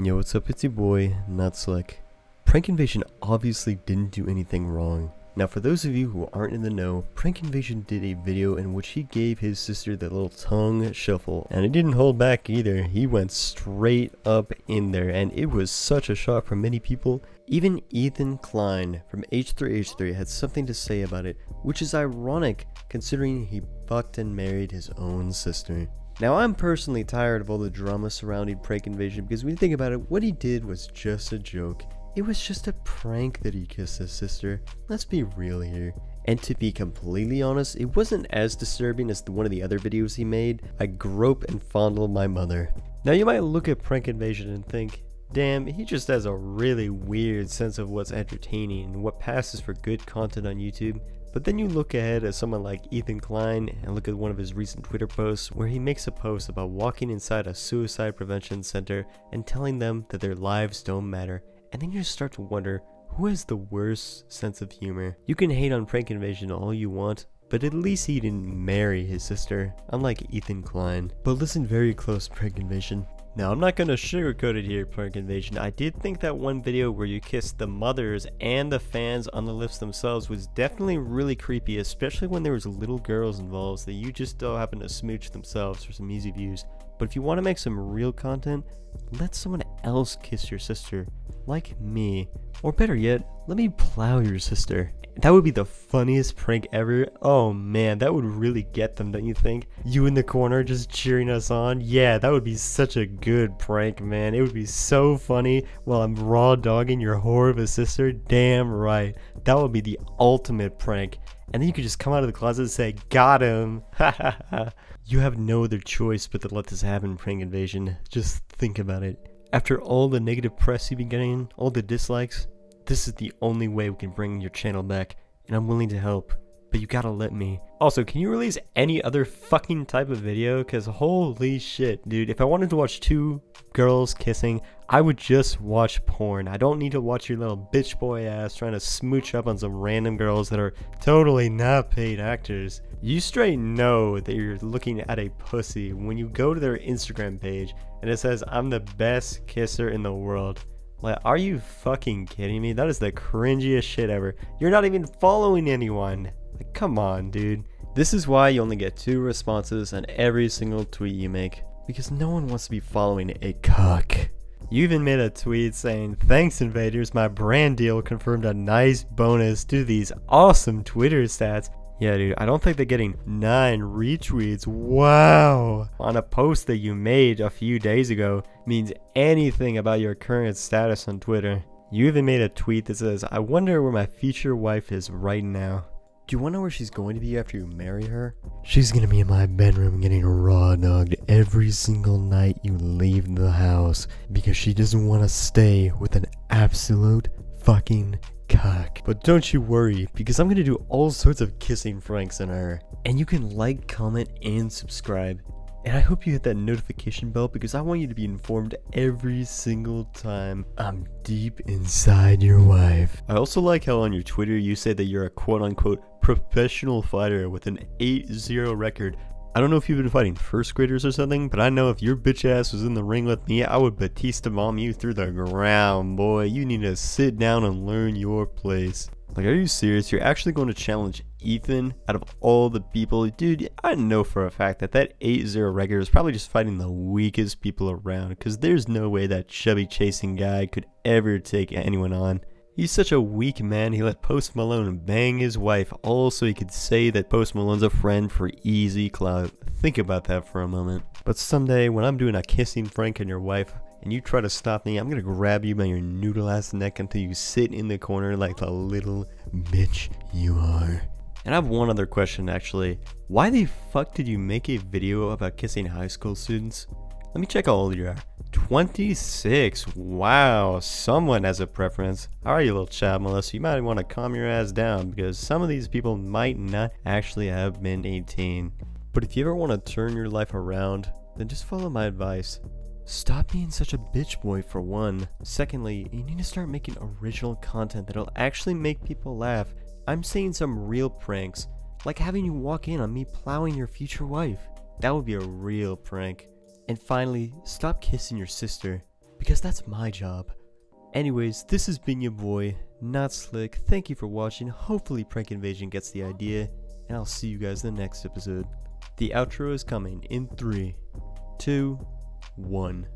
Yo, what's up? It's your boy, Not Slick. Prank Invasion obviously didn't do anything wrong. Now, for those of you who aren't in the know, Prank Invasion did a video in which he gave his sister the little tongue shuffle, and he didn't hold back either. He went straight up in there, and it was such a shock for many people. Even Ethan Klein from H3H3 had something to say about it, which is ironic considering he fucked and married his own sister. Now, I'm personally tired of all the drama surrounding Prank Invasion because when you think about it, what he did was just a joke. It was just a prank that he kissed his sister. Let's be real here. And to be completely honest, it wasn't as disturbing as one of the other videos he made. I grope and fondle my mother. Now you might look at Prank Invasion and think, damn, he just has a really weird sense of what's entertaining and what passes for good content on YouTube. But then you look ahead at someone like Ethan Klein and look at one of his recent Twitter posts where he makes a post about walking inside a suicide prevention center and telling them that their lives don't matter and then you just start to wonder who has the worst sense of humor. You can hate on Prank Invasion all you want, but at least he didn't marry his sister, unlike Ethan Klein. But listen very close, Prank Invasion. Now, I'm not gonna sugarcoat it here, Prank Invasion. I did think that one video where you kissed the mothers and the fans on the lips themselves was definitely really creepy, especially when there was little girls involved that you just don't happen to smooch themselves for some easy views. But if you want to make some real content, let someone else kiss your sister like me. Or better yet, let me plow your sister. That would be the funniest prank ever. Oh man, that would really get them, don't you think? You in the corner just cheering us on? Yeah, that would be such a good prank, man. It would be so funny while I'm raw dogging your whore of a sister. Damn right. That would be the ultimate prank. And then you could just come out of the closet and say, Got him. you have no other choice but to let this happen, prank invasion. Just think about it. After all the negative press you've been getting, all the dislikes, this is the only way we can bring your channel back, and I'm willing to help. But you gotta let me. Also, can you release any other fucking type of video? Cause holy shit, dude. If I wanted to watch two girls kissing, I would just watch porn. I don't need to watch your little bitch boy ass trying to smooch up on some random girls that are totally not paid actors. You straight know that you're looking at a pussy when you go to their Instagram page and it says, I'm the best kisser in the world. Like, are you fucking kidding me? That is the cringiest shit ever. You're not even following anyone. Like, come on, dude. This is why you only get two responses on every single tweet you make. Because no one wants to be following a cuck. You even made a tweet saying, Thanks, invaders, my brand deal confirmed a nice bonus to these awesome Twitter stats. Yeah, dude, I don't think they're getting nine retweets. Wow. On a post that you made a few days ago means anything about your current status on Twitter. You even made a tweet that says, I wonder where my future wife is right now. Do you to know where she's going to be after you marry her? She's gonna be in my bedroom getting raw dogged every single night you leave the house because she doesn't want to stay with an absolute fucking cock. But don't you worry, because I'm gonna do all sorts of kissing pranks on her. And you can like, comment, and subscribe. And I hope you hit that notification bell because I want you to be informed every single time I'm deep inside your wife. I also like how on your Twitter you say that you're a quote unquote professional fighter with an 8-0 record I don't know if you've been fighting first graders or something, but I know if your bitch ass was in the ring with me, I would Batista bomb you through the ground, boy. You need to sit down and learn your place. Like, are you serious? You're actually going to challenge Ethan out of all the people? Dude, I know for a fact that that 8-0 record is probably just fighting the weakest people around, because there's no way that chubby chasing guy could ever take anyone on. He's such a weak man, he let Post Malone bang his wife all so he could say that Post Malone's a friend for easy clout. Think about that for a moment. But someday, when I'm doing a kissing prank on your wife, and you try to stop me, I'm gonna grab you by your noodle ass neck until you sit in the corner like the little bitch you are. And I have one other question actually. Why the fuck did you make a video about kissing high school students? Let me check how old you are. 26. Wow, someone has a preference. Alright, you little child Melissa, you might want to calm your ass down because some of these people might not actually have been 18. But if you ever want to turn your life around, then just follow my advice. Stop being such a bitch boy for one. Secondly, you need to start making original content that'll actually make people laugh. I'm saying some real pranks, like having you walk in on me plowing your future wife. That would be a real prank. And finally, stop kissing your sister. because that's my job. Anyways, this has been your boy, Not Slick. Thank you for watching. Hopefully, Prank Invasion gets the idea, and I'll see you guys in the next episode. The outro is coming in three, two, one.